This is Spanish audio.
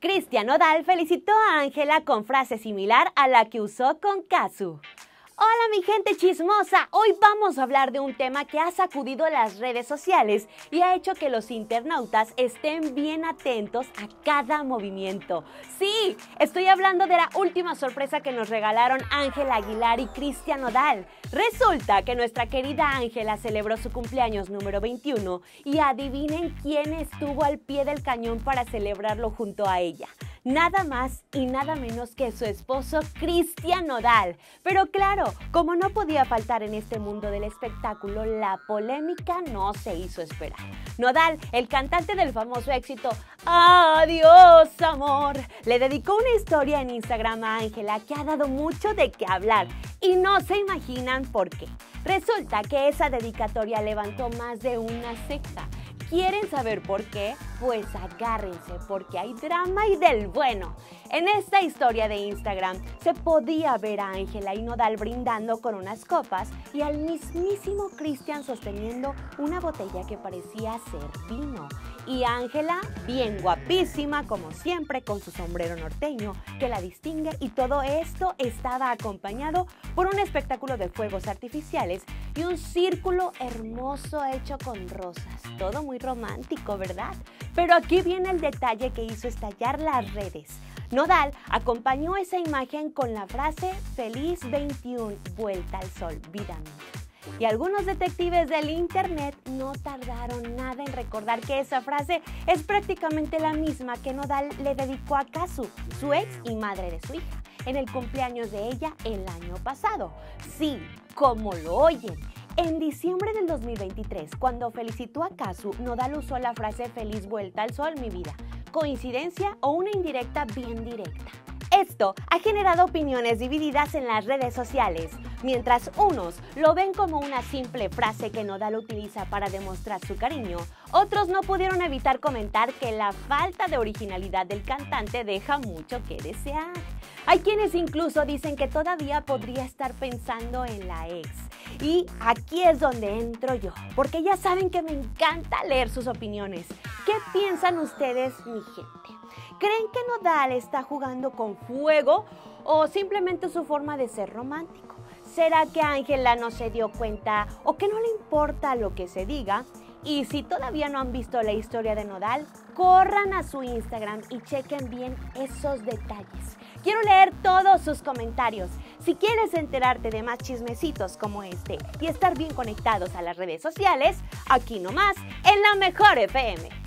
Cristian Nodal felicitó a Ángela con frase similar a la que usó con Kazu. Hola mi gente chismosa, hoy vamos a hablar de un tema que ha sacudido las redes sociales y ha hecho que los internautas estén bien atentos a cada movimiento. Sí, estoy hablando de la última sorpresa que nos regalaron Ángela Aguilar y Cristian Nodal. Resulta que nuestra querida Ángela celebró su cumpleaños número 21 y adivinen quién estuvo al pie del cañón para celebrarlo junto a ella nada más y nada menos que su esposo Cristian Nodal. Pero claro, como no podía faltar en este mundo del espectáculo, la polémica no se hizo esperar. Nodal, el cantante del famoso éxito Adiós amor, le dedicó una historia en Instagram a Ángela que ha dado mucho de qué hablar y no se imaginan por qué. Resulta que esa dedicatoria levantó más de una secta ¿Quieren saber por qué? Pues agárrense porque hay drama y del bueno. En esta historia de Instagram se podía ver a Ángela y Nodal brindando con unas copas y al mismísimo Cristian sosteniendo una botella que parecía ser vino. Y Ángela, bien guapísima como siempre, con su sombrero norteño que la distingue y todo esto estaba acompañado por un espectáculo de fuegos artificiales y un círculo hermoso hecho con rosas. Todo muy romántico, ¿verdad? Pero aquí viene el detalle que hizo estallar las redes. Nodal acompañó esa imagen con la frase Feliz 21, vuelta al sol, vida mía. Y algunos detectives del Internet no tardaron nada en recordar que esa frase es prácticamente la misma que Nodal le dedicó a Kazu, su ex y madre de su hija, en el cumpleaños de ella el año pasado. Sí, como lo oyen. En diciembre del 2023, cuando felicitó a Kazu, Nodal usó la frase Feliz vuelta al sol, mi vida. ¿Coincidencia o una indirecta bien directa? Esto ha generado opiniones divididas en las redes sociales. Mientras unos lo ven como una simple frase que Nodal utiliza para demostrar su cariño, otros no pudieron evitar comentar que la falta de originalidad del cantante deja mucho que desear. Hay quienes incluso dicen que todavía podría estar pensando en la ex. Y aquí es donde entro yo, porque ya saben que me encanta leer sus opiniones. ¿Qué piensan ustedes, mi gente? ¿Creen que Nodal está jugando con fuego o simplemente su forma de ser romántico? ¿Será que Ángela no se dio cuenta o que no le importa lo que se diga? Y si todavía no han visto la historia de Nodal, corran a su Instagram y chequen bien esos detalles. Quiero leer todos sus comentarios. Si quieres enterarte de más chismecitos como este y estar bien conectados a las redes sociales, aquí nomás en la mejor FM.